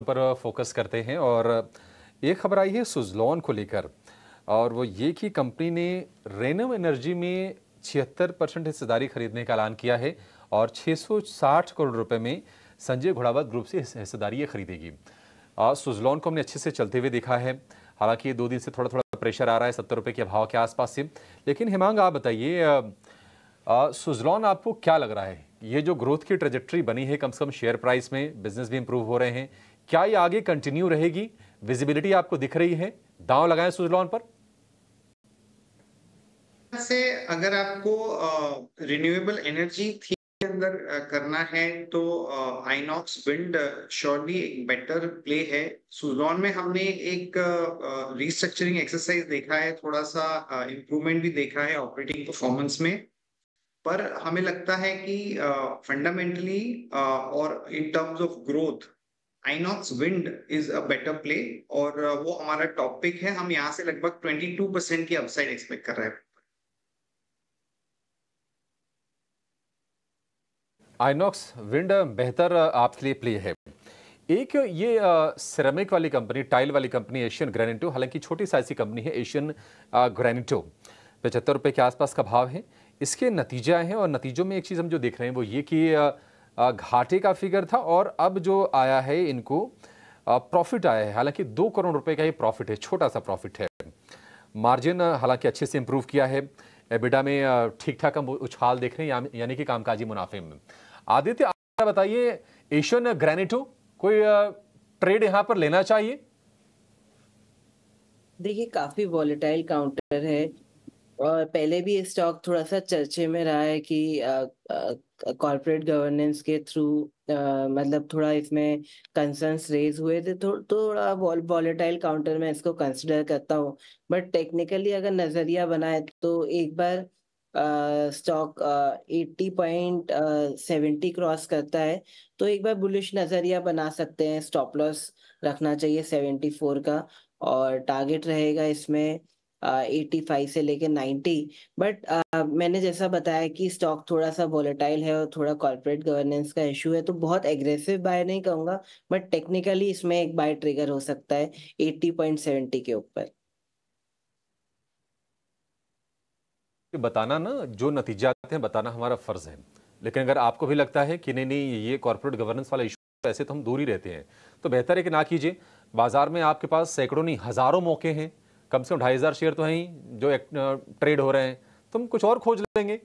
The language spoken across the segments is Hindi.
पर फोकस करते हैं और एक खबर आई है सुजलॉन को लेकर और वो ये कि कंपनी ने रेनम एनर्जी में छिहत्तर परसेंट हिस्सेदारी खरीदने का ऐलान किया है और 660 करोड़ रुपए में संजय घोड़ावत ग्रुप से हिस्सेदारी खरीदेगी। सुजलॉन को हमने अच्छे से चलते हुए देखा है। हालाँकि ये दो दिन से थोड़ा थोड़ा प्रेशर आ रहा है, सत्तर रुपये के भाव के आसपास से। लेकिन हिमांग, आप बताइए सुजलॉन, आपको क्या लग रहा है? ये जो ग्रोथ की ट्रेजेक्ट्री बनी है, कम से कम शेयर प्राइस में बिज़नेस भी इंप्रूव हो रहे हैं क्या ये आगे कंटिन्यू रहेगी? विजिबिलिटी आपको दिख रही है। दांव लगाएँ सुजलॉन पर। से अगर आपको रिन्यूएबल एनर्जी थी के अंदर करना है तो आइनॉक्स विंड श्योरली एक बेटर प्ले है। सुजॉन में हमने एक रिस्ट्रक्चरिंग एक्सरसाइज देखा है थोड़ा सा इम्प्रूवमेंट भी देखा है ऑपरेटिंग परफॉर्मेंस में। पर हमें लगता है कि फंडामेंटली और in terms of growth Inox Wind is a better play और वो हमारा टॉपिक है। हम यहाँ से लगभग 22 परसेंट की अपसाइड एक्सपेक्ट कर रहे हैं। आइनॉक्स विंड बेहतर आपके लिए प्ले है। एक ये सिरेमिक वाली कंपनी टाइल वाली कंपनी एशियन ग्रेनिटो हालाँकि छोटी साइज़ की कंपनी है एशियन ग्रेनिटो पचहत्तर रुपये के आसपास का भाव है। इसके नतीजे हैं और नतीजों में एक चीज़ हम जो देख रहे हैं वो ये कि घाटे का फिगर था और अब जो आया है इनको प्रॉफिट आया है। हालाँकि दो करोड़ रुपए का ये प्रॉफिट है, छोटा सा प्रॉफिट है। मार्जिन हालाँकि अच्छे से इंप्रूव किया है। एबिडा में ठीक ठाक हम उछाल देख रहे हैं यानी कि कामकाजी मुनाफे में। आदित्य, आप बताइए, एशियन ग्रेनेटो कोई ट्रेड यहाँ पर लेना चाहिए? देखिए, काफ़ी वॉलेटाइल काउंटर है। और पहले भी स्टॉक थोड़ा सा चर्चे में रहा है कि कॉर्पोरेट गवर्नेंस के थ्रू मतलब थोड़ा इसमें कंसर्न्स रेज हुए थे तो थोड़ा वॉलेटाइल काउंटर में इसको कंसिडर करता हूँ। बट टेक्निकली अगर नज़रिया बनाए तो एक बार stock eighty point seventy cross करता है तो एक बार बुलिश नज़रिया बना सकते हैं। स्टॉप लॉस रखना चाहिए सेवेंटी फोर का और टारगेट रहेगा इसमें। एटी फाइव से लेके नाइन्टी बट मैंने जैसा बताया कि स्टॉक थोड़ा सा वोलेटाइल है और थोड़ा कॉर्पोरेट गवर्नेंस का इशू है तो बहुत एग्रेसिव बाय नहीं कहूँगा बट टेक्निकली इसमें एक बाय ट्रिगर हो सकता है एट्टी पॉइंट सेवेंटी के ऊपर। बताना ना, जो नतीजा आते हैं, बताना हमारा फ़र्ज़ है। लेकिन अगर आपको भी लगता है कि नहीं नहीं, ये कॉर्पोरेट गवर्नेंस वाला इशू ऐसे तो हम दूर ही रहते हैं। तो बेहतर है कि ना कीजिए। बाज़ार में आपके पास सैकड़ों नहीं, हज़ारों मौके हैं। कम से कम ढाई हज़ार शेयर तो हैं ही, जो ट्रेड हो रहे हैं। तुम कुछ और खोज लेंगे।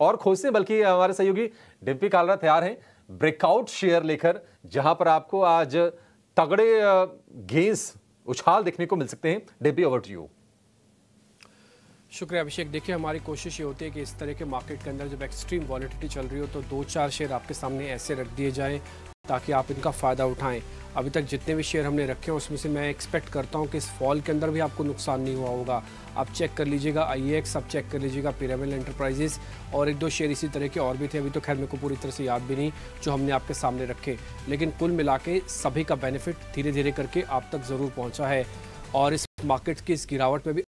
और खोजते बल्कि हमारे सहयोगी डिम्पी कालरा तैयार हैं ब्रेकआउट शेयर लेकर, जहाँ पर आपको आज तगड़े गेंस उछाल देखने को मिल सकते हैं। डिम्पी ओवर टू यू शुक्रिया अभिषेक। देखिए, हमारी कोशिश ये होती है कि इस तरह के मार्केट के अंदर जब एक्सट्रीम वॉलिटिटी चल रही हो तो दो चार शेयर आपके सामने ऐसे रख दिए जाएँ। ताकि आप इनका फ़ायदा उठाएँ। अभी तक जितने भी शेयर हमने रखे हैं, उसमें से मैं एक्सपेक्ट करता हूँ कि इस फॉल के अंदर भी आपको नुकसान नहीं हुआ होगा। आप चेक कर लीजिएगा आई एक्स आप चेक कर लीजिएगा पिरामिल एंटरप्राइजेस और एक दो शेयर इसी तरह के और भी थे, अभी तो खैर मेरे को पूरी तरह से याद भी नहीं, जो हमने आपके सामने रखे। लेकिन कुल मिला के सभी का बेनिफिट धीरे धीरे करके आप तक ज़रूर पहुँचा है और इस मार्केट की इस गिरावट में भी